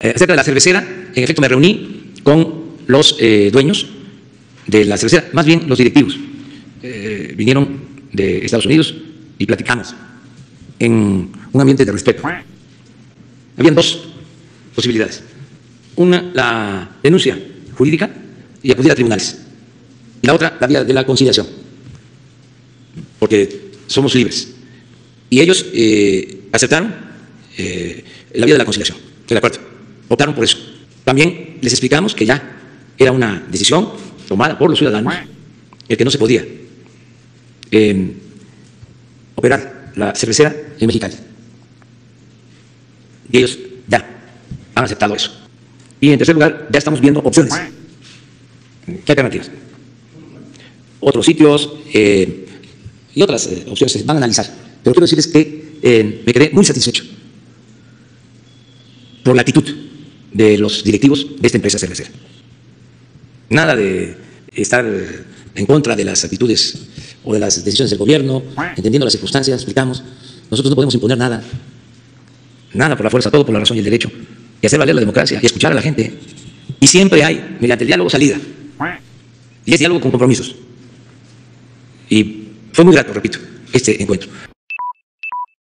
Eh, acerca de la cervecera, en efecto me reuní con los eh, dueños de la cervecera, más bien los directivos. Eh, vinieron de Estados Unidos y platicamos en un ambiente de respeto. Habían dos posibilidades. Una, la denuncia jurídica y acudir a tribunales. Y la otra, la vía de la conciliación. Porque somos libres. Y ellos aceptaron la vía de la conciliación. Estoy de acuerdo optaron por eso. También les explicamos que ya era una decisión tomada por los ciudadanos, el que no se podía eh, operar la cervecera en Mexicali. Y ellos ya han aceptado eso. Y en tercer lugar, ya estamos viendo opciones. ¿Qué alternativas? Otros sitios eh, y otras eh, opciones se van a analizar. Pero quiero decirles que me quedé muy satisfecho por la actitud de los directivos de esta empresa cervecera. Nada de estar en contra de las actitudes o de las decisiones del gobierno, entendiendo las circunstancias, explicamos. Nosotros no podemos imponer nada, nada por la fuerza, todo por la razón y el derecho, y hacer valer la democracia y escuchar a la gente. Y siempre hay, mediante el diálogo, salida. Y es diálogo con compromisos. Y fue muy grato, repito, este encuentro.